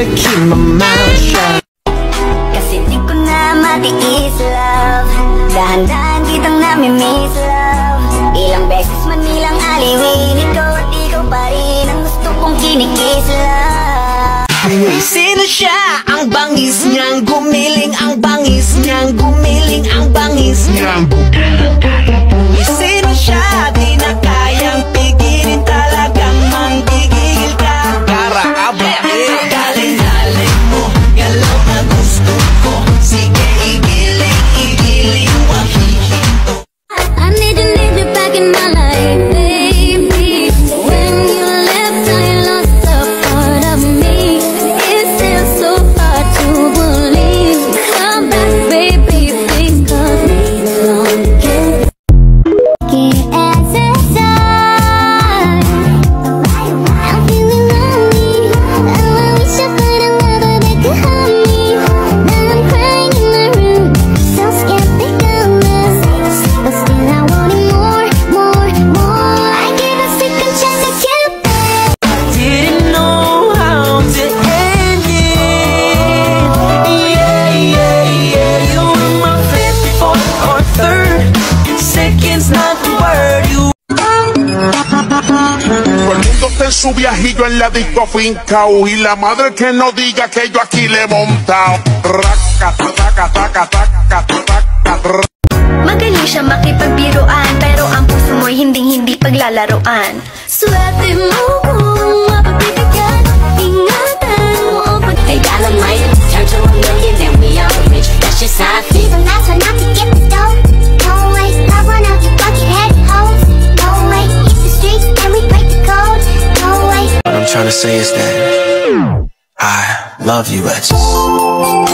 better keep my mouth shut. Kasi di ko na matiis, love Dahan-dahan kitang nami-miss, love Ilang beses man nilang aliwin Ikaw at ikaw pa rin Ang gusto kong kinikis, love Sino siya? Ang bangis niyang gumiling Ang bangis niyang gumiling Ang bangis niyang Sino Está en su viajillo en la disco fincao y la madre que no diga que yo aquí le he taca. Magaling siya makipagbiruan Pero ang puso mo'y hinding-hindi paglalaroan Swerte mo trying to say is that I love you, Edges.